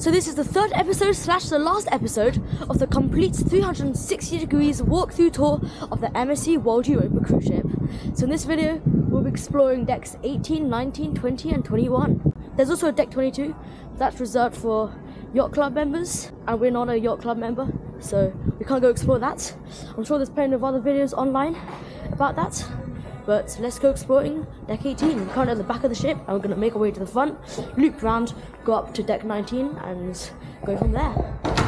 So this is the third episode slash the last episode of the complete 360 degrees walkthrough tour of the MSC World Europa cruise ship. So in this video, we'll be exploring decks 18, 19, 20 and 21. There's also a deck 22, that's reserved for yacht club members and we're not a yacht club member, so we can't go explore that. I'm sure there's plenty of other videos online about that. But let's go exploring deck 18. We're currently at the back of the ship and we're going to make our way to the front, loop round, go up to deck 19 and go from there.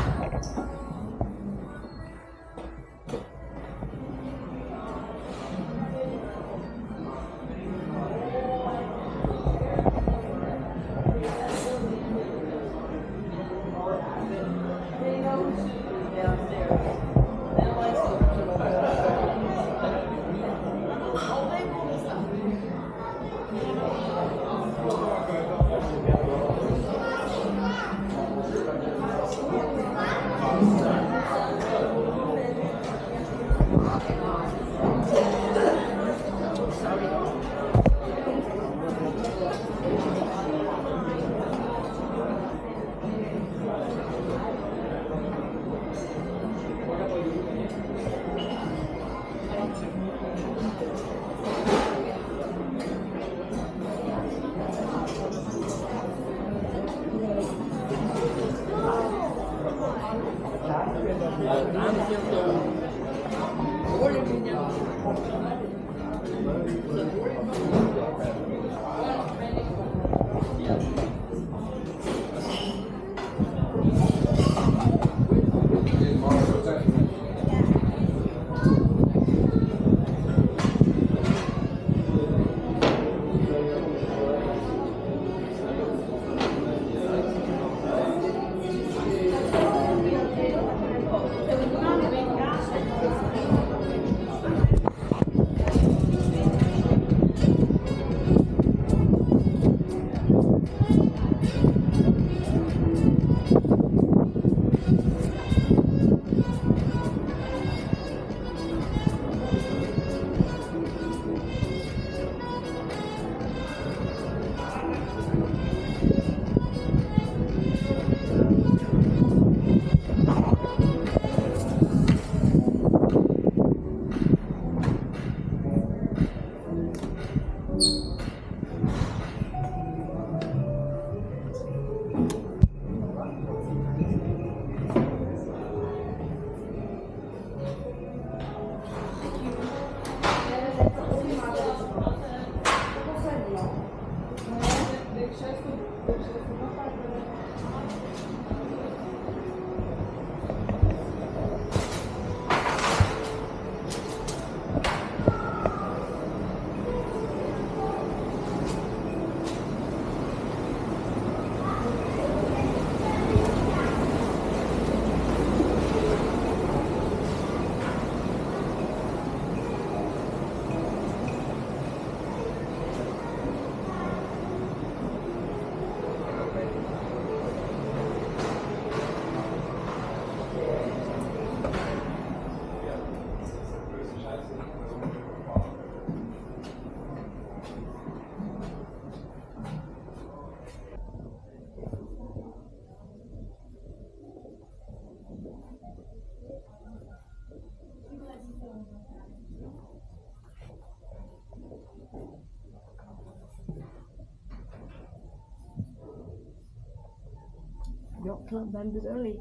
Club members only.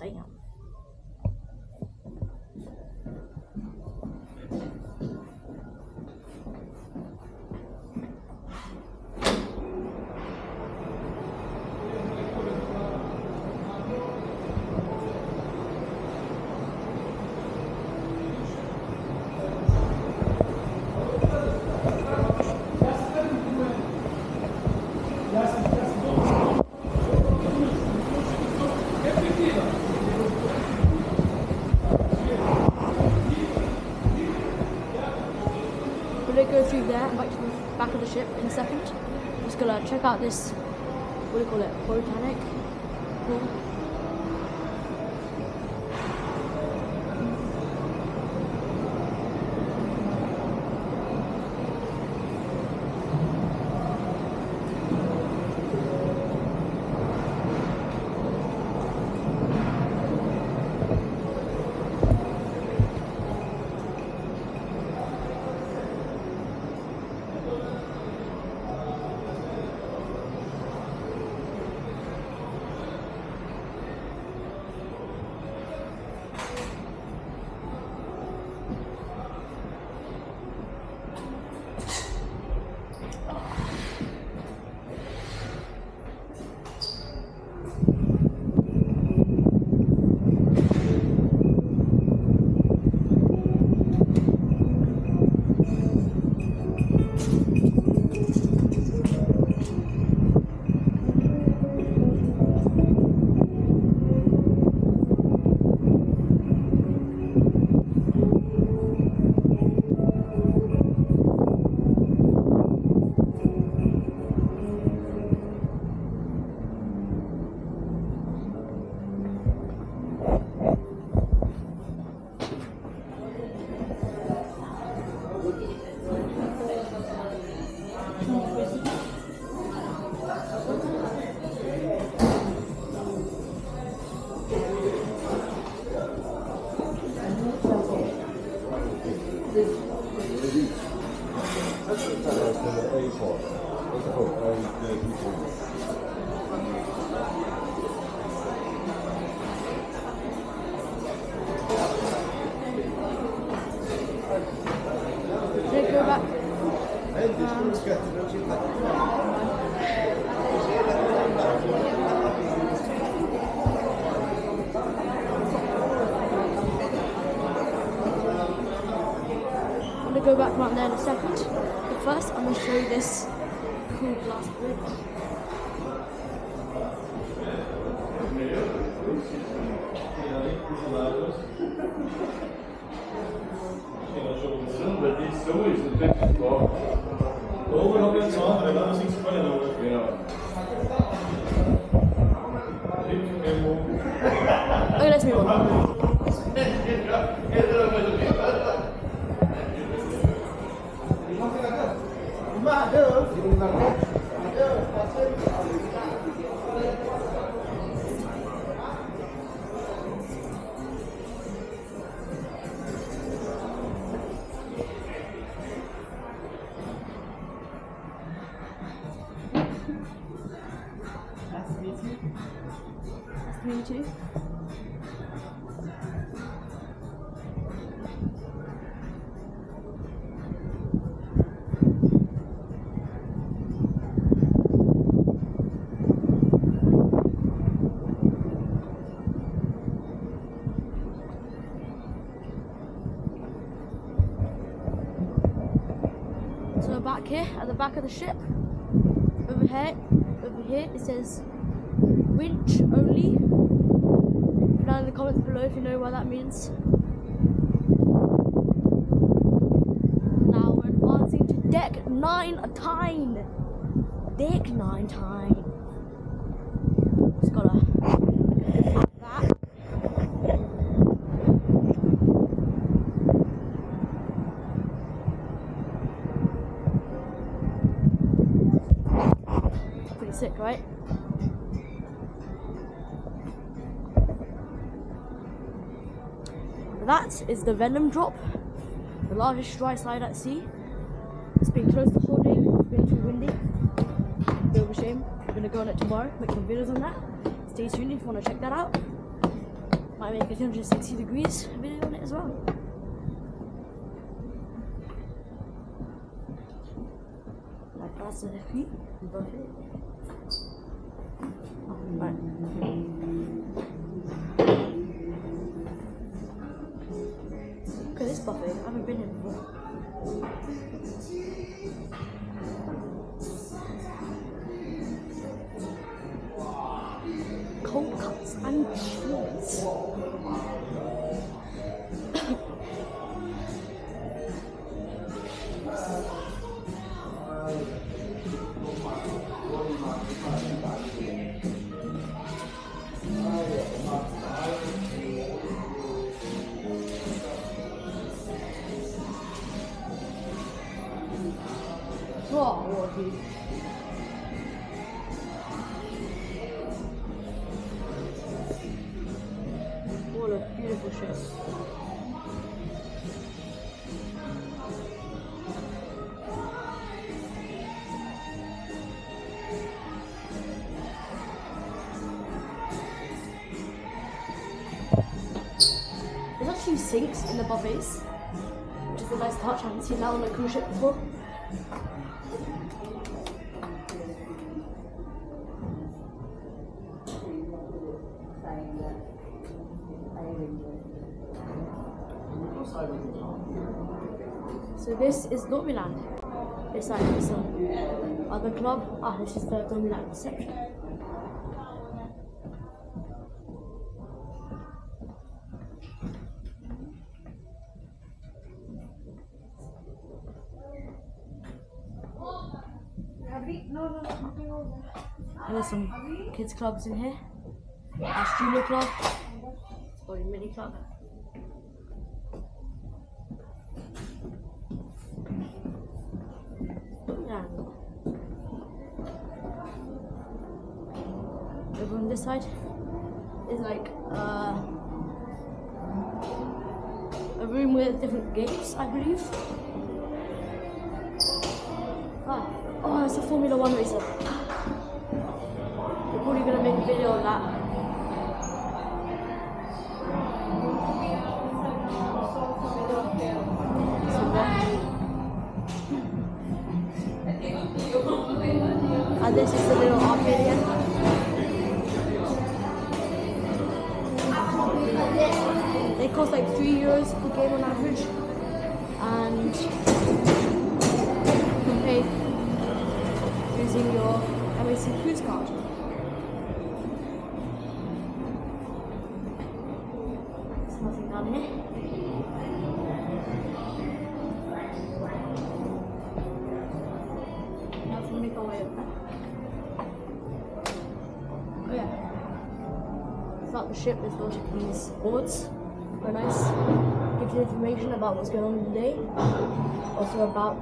Damn. Check out this, what do you call it, botanic pool. 这个是 A4，的。Go back around there in a second. But first, I'm gonna show you this cool glass bridge. Siden de historiske effekter back of the ship. Over here, over here it says winch only. Down in the comments below if you know what that means. Now we're advancing to deck nine a time. Deck nine time. Just gotta that. Pretty sick, right? That is the Venom Drop, the largest dry slide at sea. It's been closed the whole day, it's been too windy. Bit of a shame. We're gonna go on it tomorrow, make some videos on that. Stay tuned if you wanna check that out. Might make a 360 degrees video on it as well. La place de la Look at this buffet. I haven't been here before. Cold cuts and cheese. Actually sinks in the buffets, which is a nice touch. I haven't seen that on a cruise ship before. So this is Doremiland. This side is some other club. Ah, this is the Doremiland reception. Some kids clubs in here. A junior club. Or mini club. Yeah. Over on this side is like uh, a room with different games, I believe. Ah, oh, it's a Formula One racer. MSC Cruise card. There's nothing down here. If we make our. Oh yeah. Throughout the ship lots of these boards. Very nice. Gives you information about what's going on today. Also about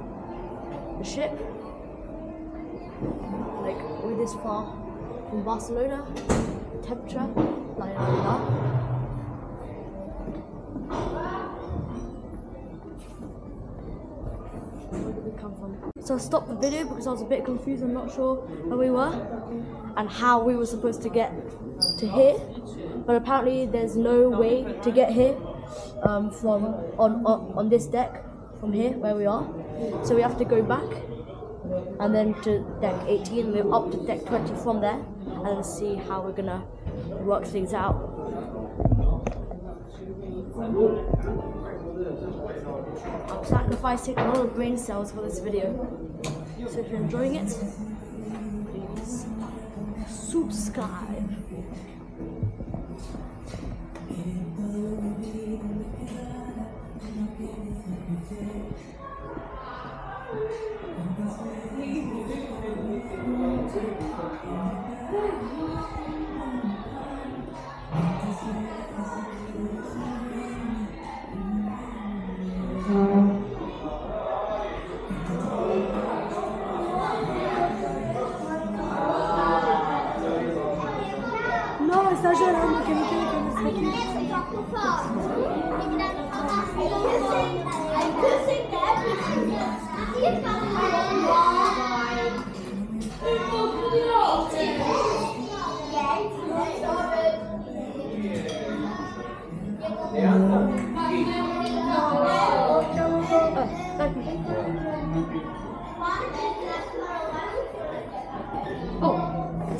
the ship. This far from Barcelona. Temperature, la la la. Where did we come from? So I stopped the video because I was a bit confused. I'm not sure where we were and how we were supposed to get to here. But apparently there's no way to get here um, from on, on on this deck from here where we are. So we have to go back and then to deck 18 and then up to deck 20 from there and see how we're gonna work things out. I'm sacrificing a lot of brain cells for this video. So if you're enjoying it, please subscribe. No,「私たちは」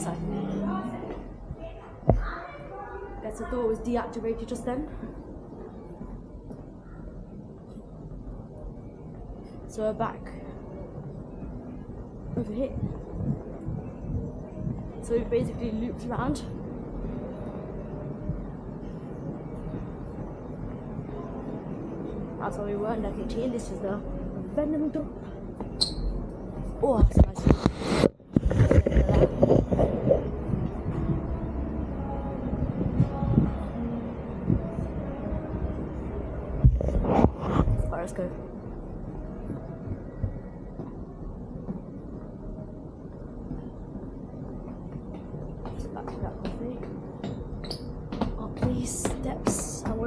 Sorry. Guess the door was deactivated just then. So we're back over here. So we've basically looped around. That's where we were in deck 18. This is the Venom drop. Oh, that's nice. Alright, let's go. So back to that coffee. Up these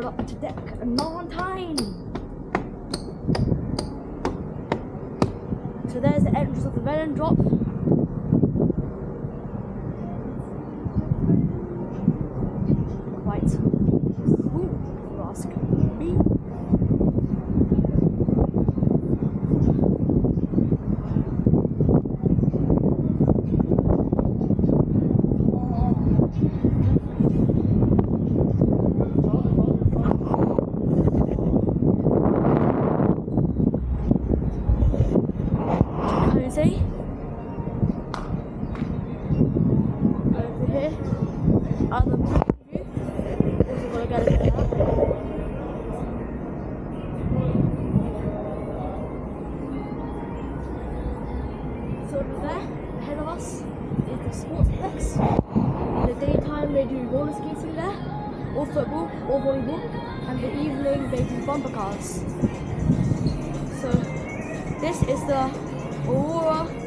and up to deck 19. So there's the entrance of the Venom drop. And the evening they do bumper cars. So this is the Aurora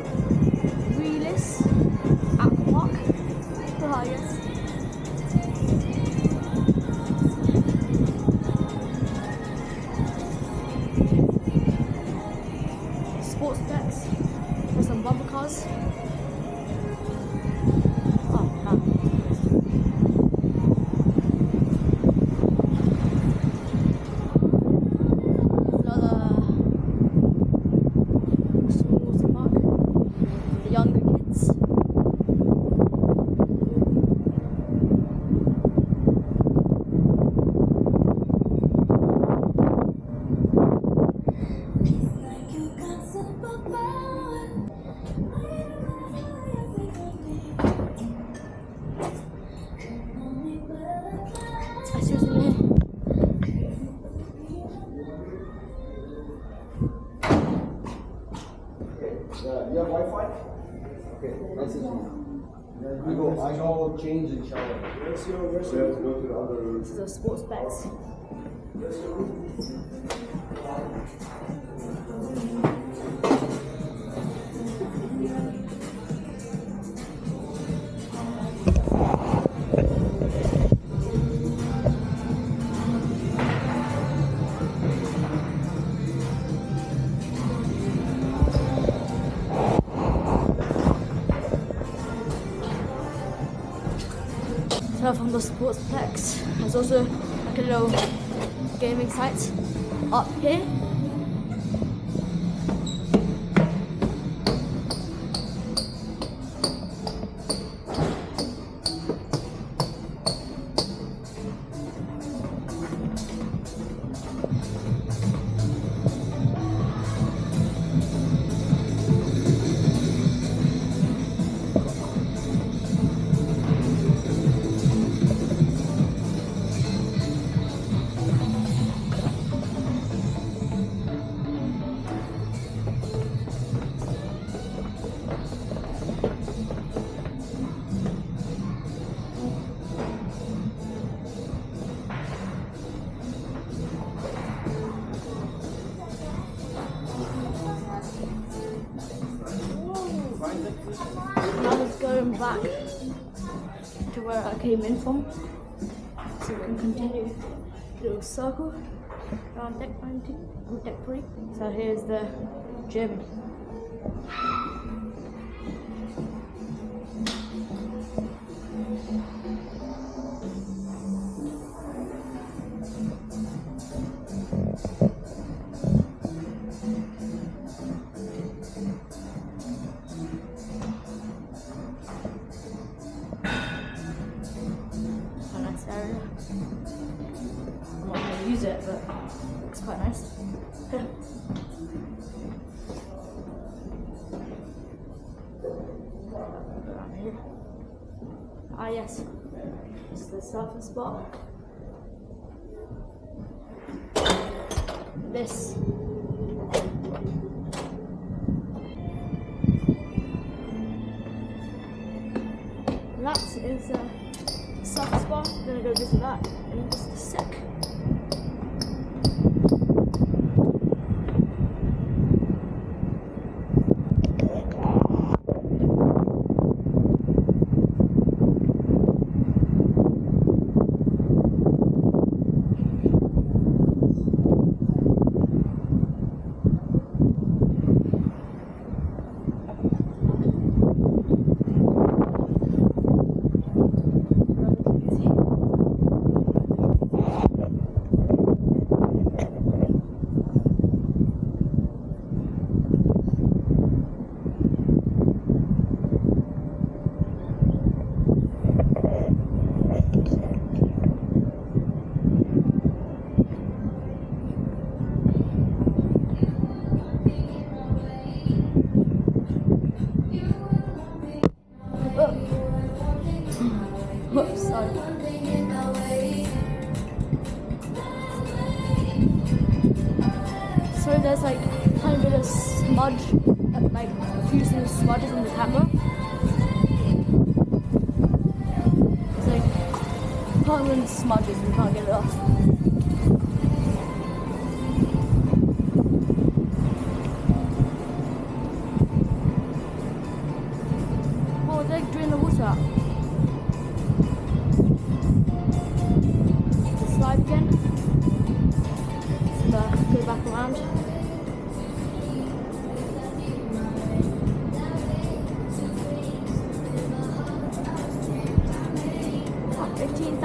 sports bags. from the sports packs. There's also like a little gaming site up here. uniform. So we can continue little circle around that point, good that point. So here's the Germany. 我。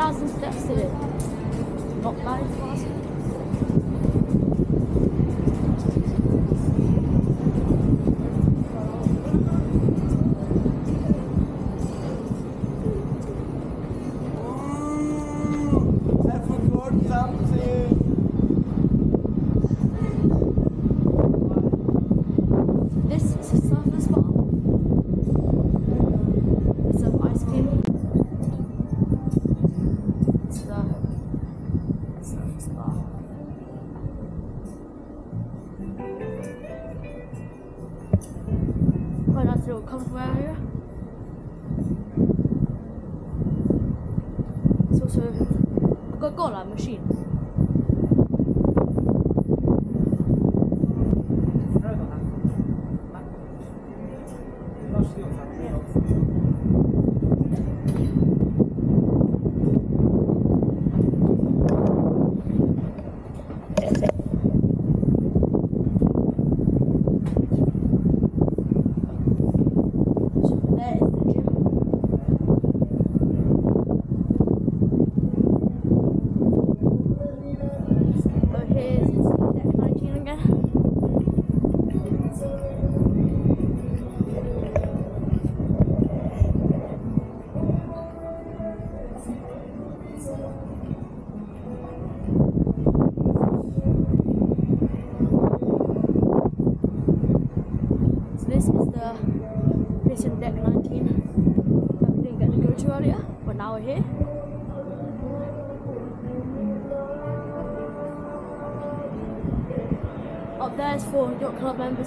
Thousand steps today. Not bad, quite a nice little comfortable area. It's also got a goal machines.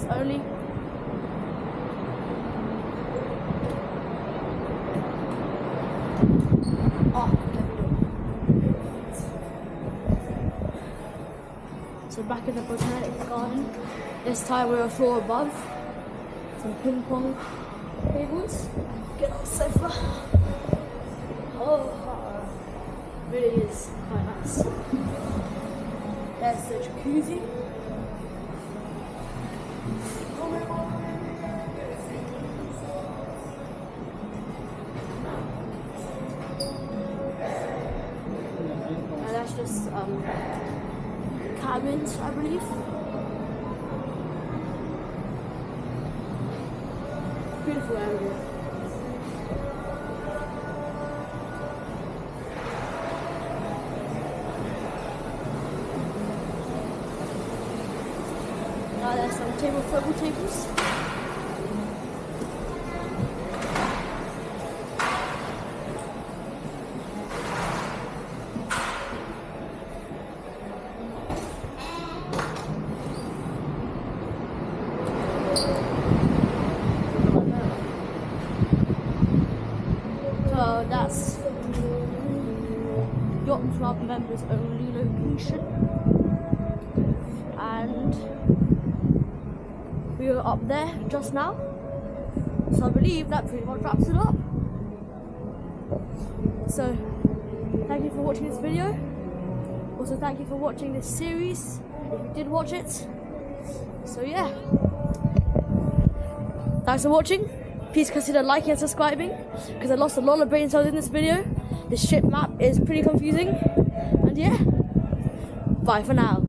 Only. Oh. So back in the botanic garden, this time we're a floor above. Some ping pong tables. Get on the sofa. Oh, really is quite nice. There's the jacuzzi. Cabins, I believe. Beautiful area. Now there's some table football there just now. So I believe that pretty much wraps it up. So thank you for watching this video. Also thank you for watching this series if you did watch it. So yeah. Thanks for watching. Please consider liking and subscribing because I lost a lot of brain cells in this video. The ship map is pretty confusing. And yeah, bye for now.